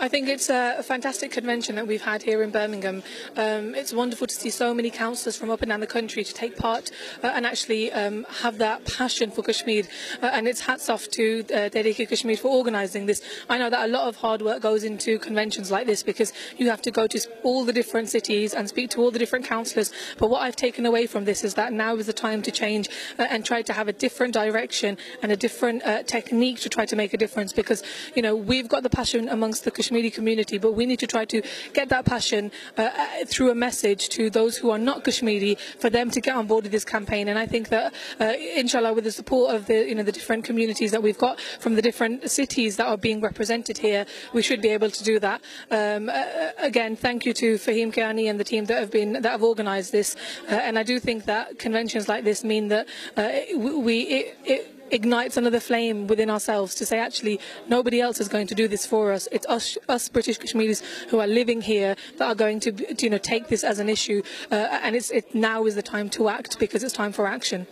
I think it's a fantastic convention that we've had here in Birmingham. Um, it's wonderful to see so many councillors from up and down the country to take part uh, and actually um, have that passion for Kashmir. Uh, and it's hats off to uh, Kashmir for organising this. I know that a lot of hard work goes into conventions like this because you have to go to all the different cities and speak to all the different councillors. But what I've taken away from this is that now is the time to change uh, and try to have a different direction and a different uh, technique to try to make a difference because, you know, we've got the passion amongst the Kashmiri community, but we need to try to get that passion uh, uh, through a message to those who are not Kashmiri for them to get on board with this campaign. And I think that, uh, inshallah, with the support of the, you know, the different communities that we've got from the different cities that are being represented here, we should be able to do that. Um, uh, again, thank you to Fahim Kayani and the team that have been that have organised this. Uh, and I do think that conventions like this mean that uh, we it, it ignites another flame within ourselves to say actually nobody else is going to do this for us. It's us us british kashmiris who are living here that are going to, you know take this as an issue uh, and it's it now is the time to act because it's time for action